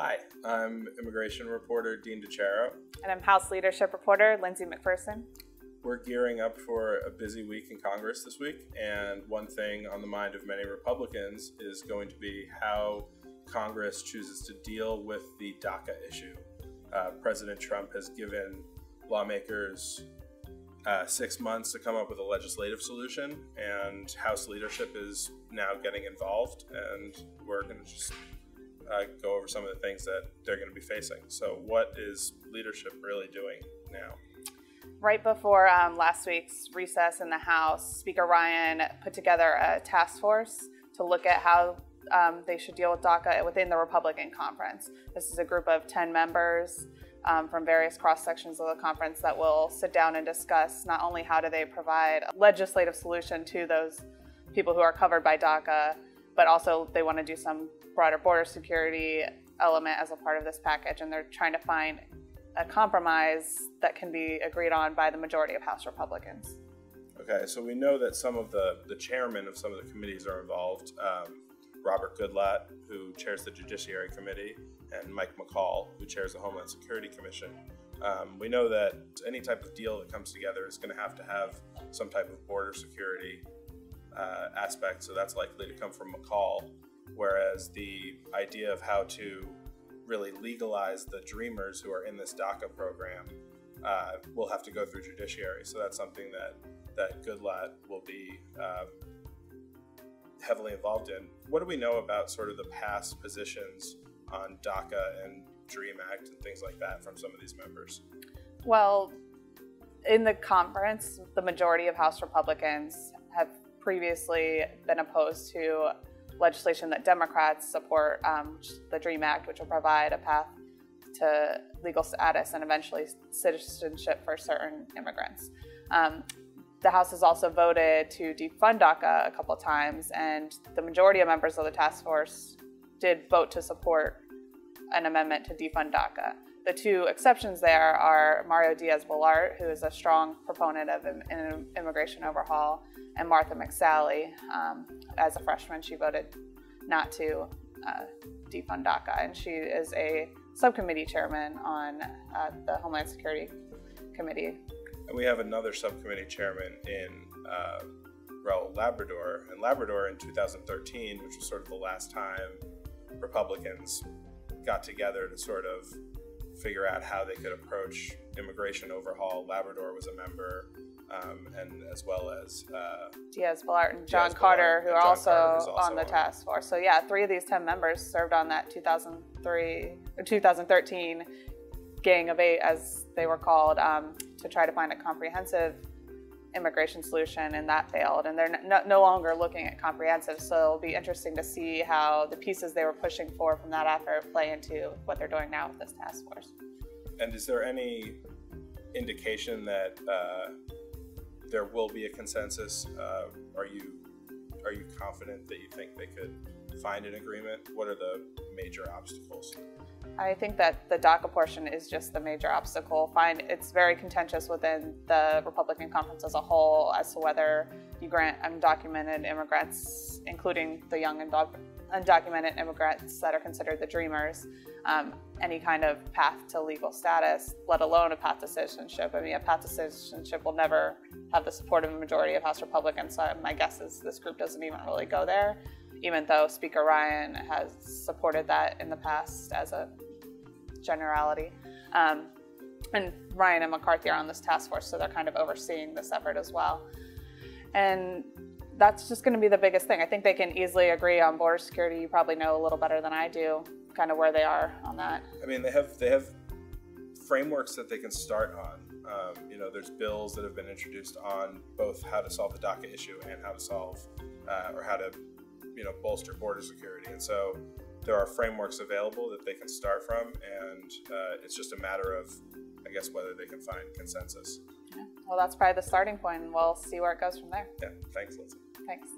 Hi, I'm immigration reporter Dean DeChiaro. And I'm House Leadership Reporter Lindsey McPherson. We're gearing up for a busy week in Congress this week, and one thing on the mind of many Republicans is going to be how Congress chooses to deal with the DACA issue. Uh, President Trump has given lawmakers uh, six months to come up with a legislative solution, and House leadership is now getting involved, and we're going to just uh, go over some of the things that they're going to be facing. So, what is leadership really doing now? Right before um, last week's recess in the House, Speaker Ryan put together a task force to look at how um, they should deal with DACA within the Republican conference. This is a group of 10 members um, from various cross sections of the conference that will sit down and discuss not only how do they provide a legislative solution to those people who are covered by DACA, but also they want to do some broader border security element as a part of this package, and they're trying to find a compromise that can be agreed on by the majority of House Republicans. Okay, so we know that some of the, the chairmen of some of the committees are involved. Um, Robert Goodlatte, who chairs the Judiciary Committee, and Mike McCaul, who chairs the Homeland Security Commission. Um, we know that any type of deal that comes together is going to have to have some type of border security uh, aspect, so that's likely to come from McCaul. Whereas the idea of how to really legalize the dreamers who are in this DACA program uh, will have to go through judiciary. So that's something that that Goodlatte will be um, heavily involved in. What do we know about sort of the past positions on DACA and DREAM Act and things like that from some of these members? Well, in the conference, the majority of House Republicans have previously been opposed to legislation that Democrats support, um, the DREAM Act, which will provide a path to legal status and eventually citizenship for certain immigrants. Um, the House has also voted to defund DACA a couple times, and the majority of members of the task force did vote to support an amendment to defund DACA. The two exceptions there are Mario Diaz-Balart, who is a strong proponent of an immigration overhaul, and Martha McSally. Um, as a freshman, she voted not to uh, defund DACA, and she is a subcommittee chairman on uh, the Homeland Security Committee. And we have another subcommittee chairman in uh, Raul Labrador. And Labrador in 2013, which was sort of the last time Republicans got together to sort of figure out how they could approach immigration overhaul. Labrador was a member, um, and as well as uh, Diaz Balart and John Carter, who are also, also, on the on task force. So yeah, three of these ten members served on that 2003 or 2013 Gang of Eight, as they were called, um, to try to find a comprehensive immigration solution, and that failed. And they're no, no, longer looking at comprehensive, so it'll be interesting to see how the pieces they were pushing for from that effort play into what they're doing now with this task force. And is there any indication that uh, there will be a consensus? Uh, are you are you confident that you think they could find an agreement? What are the major obstacles? I think that the DACA portion is just the major obstacle. Fine, it's very contentious within the Republican conference as a whole as to whether you grant undocumented immigrants, including the young undocumented immigrants that are considered the dreamers, um, any kind of path to legal status, let alone a path to citizenship. I mean, a path to citizenship will never have the support of a majority of House Republicans. So my guess is this group doesn't even really go there, even though Speaker Ryan has supported that in the past as a generality. Um, and Ryan and McCarthy are on this task force, so they're kind of overseeing this effort as well. And that's just going to be the biggest thing. I think they can easily agree on border security. You probably know a little better than I do, kind of where they are on that. I mean, they have they have frameworks that they can start on. Um, you know, there's bills that have been introduced on both how to solve the DACA issue and how to solve uh, or how to, you know, bolster border security. And so there are frameworks available that they can start from, and uh, it's just a matter of, I guess, whether they can find consensus. Yeah. Well, that's probably the starting point, and we'll see where it goes from there. Yeah. Thanks, Lindsey. Thanks.